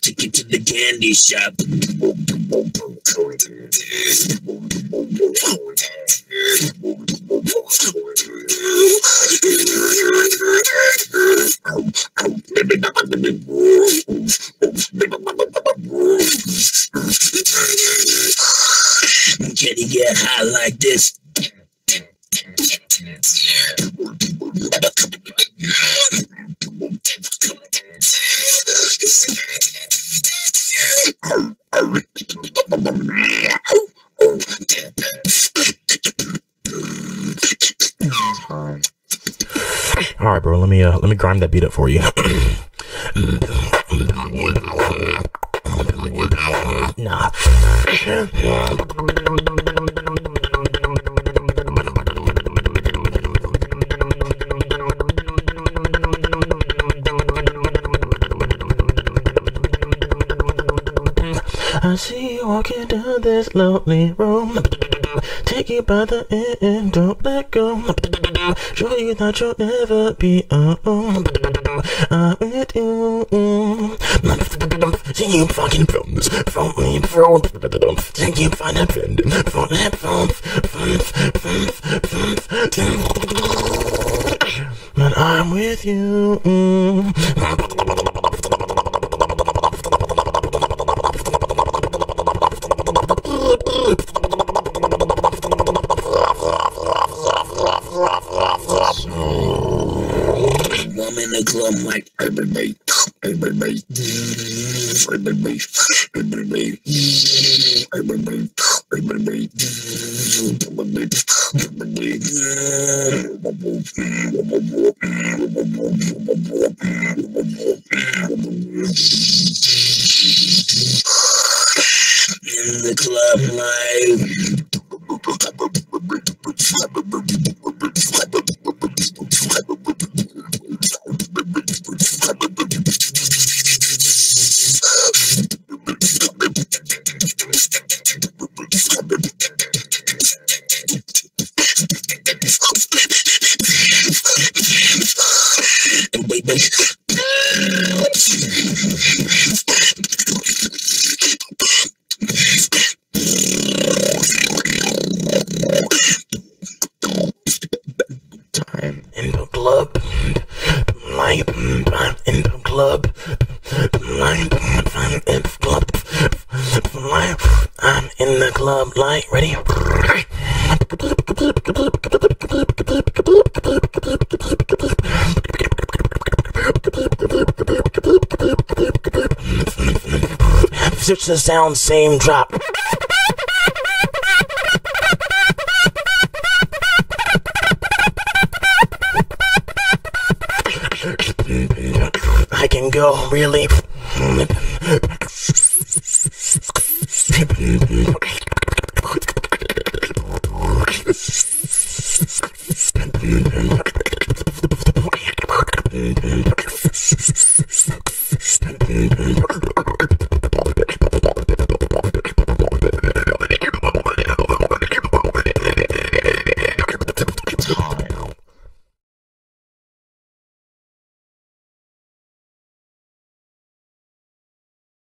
Take it to the candy shop. High like this? All right, bro. Let me uh, let me grind that beat up for you. nah. I see you walking down this lonely road. Take you by the end, don't let go. Show you that you'll never be alone. I'm with you. See you fucking from me, from. See you find a friend, from that, from, But I'm with you. I'm in the club like everybody, everybody, everybody, everybody, everybody, everybody, in the club I'm in the club. Like, ready? Switch the sound, same drop. go, really.